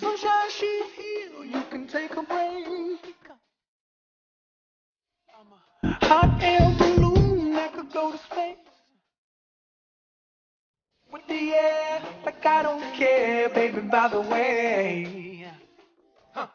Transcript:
Sunshine, she's here. You can take a break. I'm a hot air balloon that could go to space. With the air, like I don't care, baby, by the way. Huh.